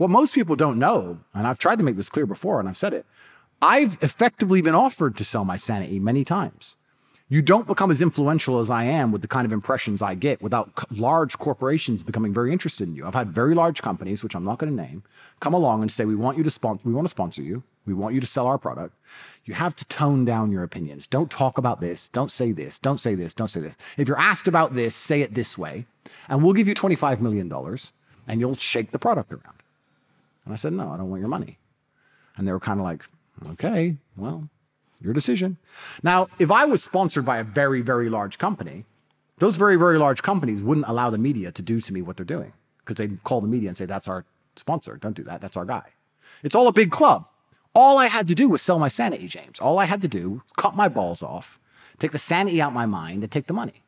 What most people don't know, and I've tried to make this clear before and I've said it, I've effectively been offered to sell my sanity many times. You don't become as influential as I am with the kind of impressions I get without large corporations becoming very interested in you. I've had very large companies, which I'm not going to name, come along and say, "We want you to sponsor. We want to sponsor you. We want you to sell our product." You have to tone down your opinions. Don't talk about this. Don't say this. Don't say this. Don't say this. If you're asked about this, say it this way, and we'll give you $25 million, and you'll shake the product around. And I said, "No, I don't want your money." And they were kind of like, "Okay, well." Your decision. Now, if I was sponsored by a very, very large company, those very, very large companies wouldn't allow the media to do to me what they're doing because they'd call the media and say, that's our sponsor. Don't do that. That's our guy. It's all a big club. All I had to do was sell my sanity, James. All I had to do, cut my balls off, take the sanity out my mind, and take the money.